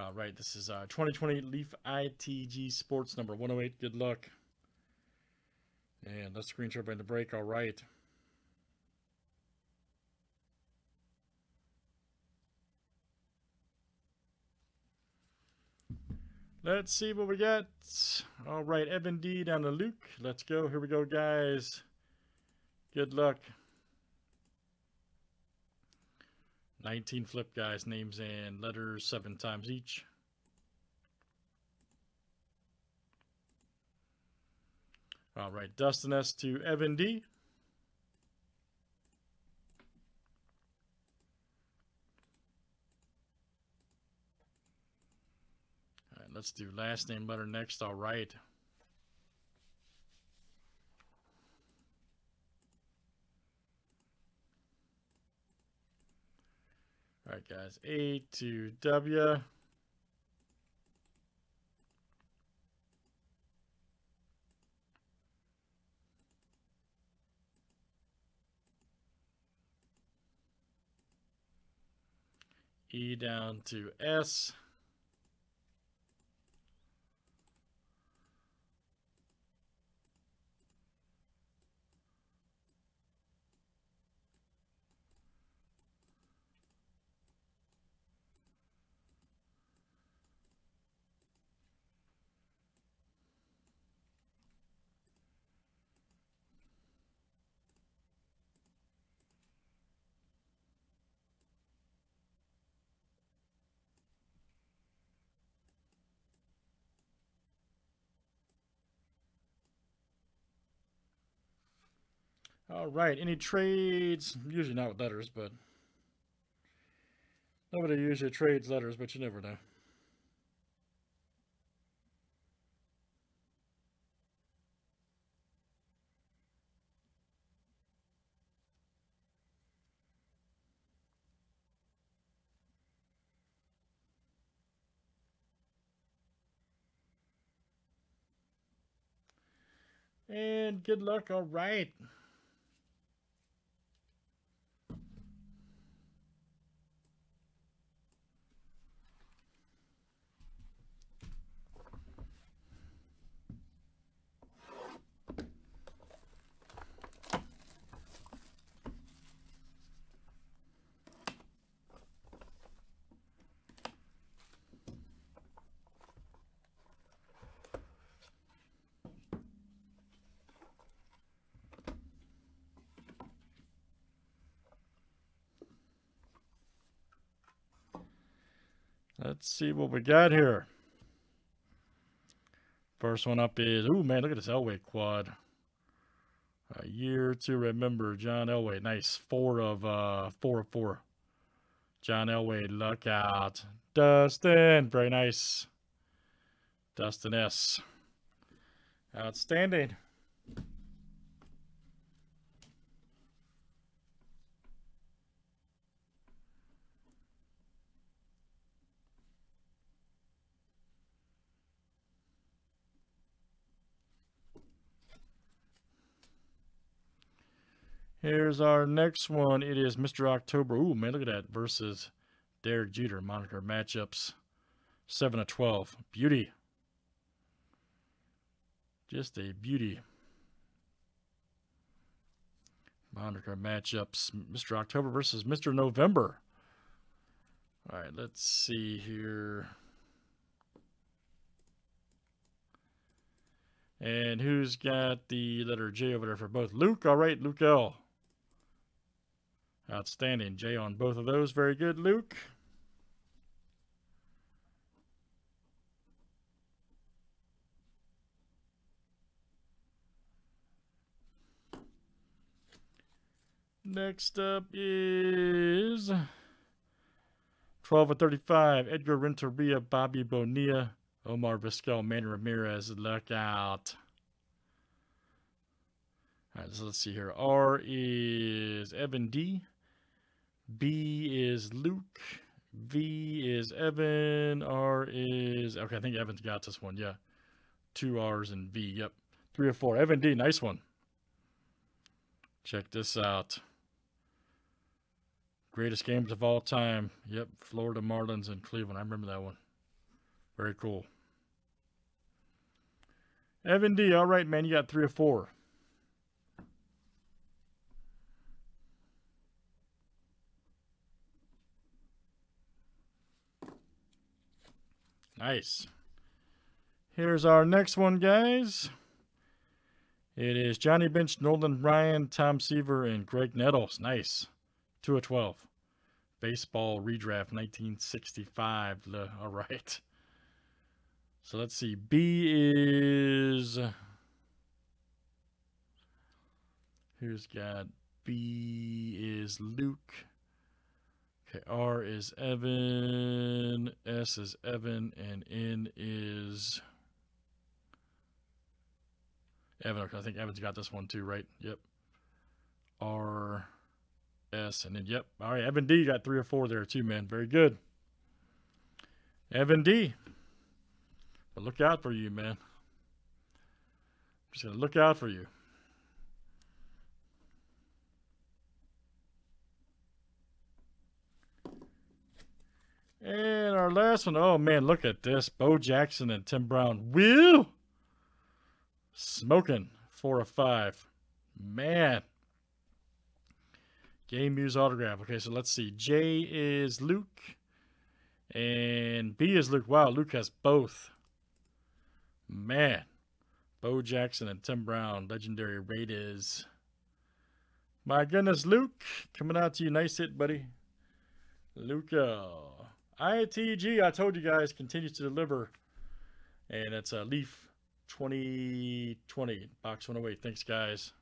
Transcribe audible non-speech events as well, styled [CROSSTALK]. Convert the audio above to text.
All right, this is uh, 2020 Leaf ITG Sports number 108. Good luck. And let's screen share by the break. All right. Let's see what we got. All right, Evan D down to Luke. Let's go. Here we go, guys. Good luck. 19 flip guys, names and letters seven times each. All right, Dustin S to Evan D. All right, let's do last name letter next. All right. All right, guys. A to W. E down to S. All right, any trades? Usually not with letters, but nobody usually trades letters, but you never know. And good luck. All right. Let's see what we got here. First one up is, oh man, look at this Elway quad. A year to remember, John Elway. Nice. Four of uh four of four. John Elway, look out. Dustin, very nice. Dustin S. Outstanding. Here's our next one. It is Mr. October. Ooh, man, look at that. Versus Derek Jeter. Moniker matchups. 7 of 12. Beauty. Just a beauty. Moniker matchups. Mr. October versus Mr. November. All right, let's see here. And who's got the letter J over there for both? Luke. All right, Luke L. Outstanding. J on both of those. Very good, Luke. Next up is 12 of 35. Edgar Renteria, Bobby Bonilla, Omar Vizquel, Manny Ramirez. Look out. All right, so let's see here. R is Evan D. B is Luke. V is Evan. R is okay. I think Evan's got this one. Yeah, two R's and V. Yep, three or four. Evan D. Nice one. Check this out. Greatest games of all time. Yep, Florida Marlins and Cleveland. I remember that one. Very cool. Evan D, all right, man, you got three or four. Nice. Here's our next one, guys. It is Johnny Bench, Nolan Ryan, Tom Seaver, and Graig Nettles. Nice. 2 of 12. Baseball redraft 1965. [LAUGHS] All right. So let's see. B is. Here's got B is Luke. Okay, R is Evan, S is Evan, and N is Evan. I think Evan's got this one too, right? Yep. R, S, and then yep. All right, Evan D got three or four there too, man. Very good. Evan D. But look out for you, man. Just gonna look out for you. And our last one, oh man, look at this. Bo Jackson and Tim Brown. Woo! Smoking. Four of five. Man. Game Used autograph. Okay, so let's see. J is Luke. And B is Luke. Wow, Luke has both. Man. Bo Jackson and Tim Brown. Legendary Raiders. My goodness, Luke. Coming out to you. Nice hit, buddy. Luca. ITG, I told you guys, continues to deliver. And it's a Leaf 2020, box 108. Thanks, guys.